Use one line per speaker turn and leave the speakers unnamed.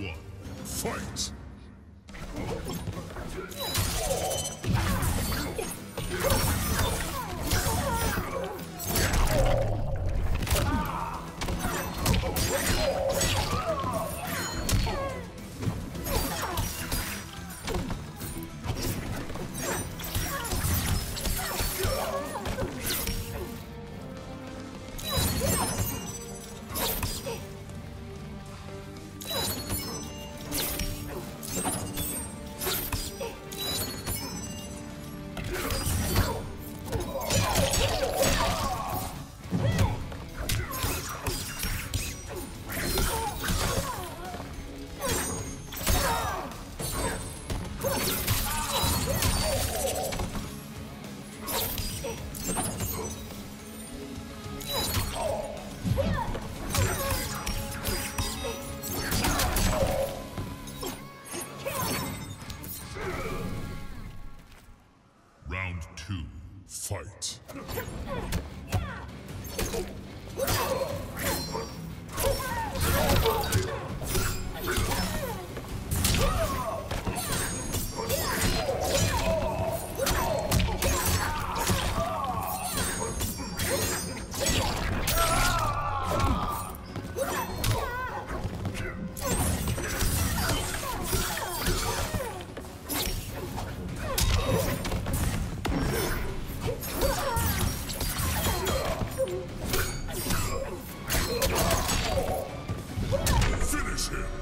one, fight! Round two, fight. him.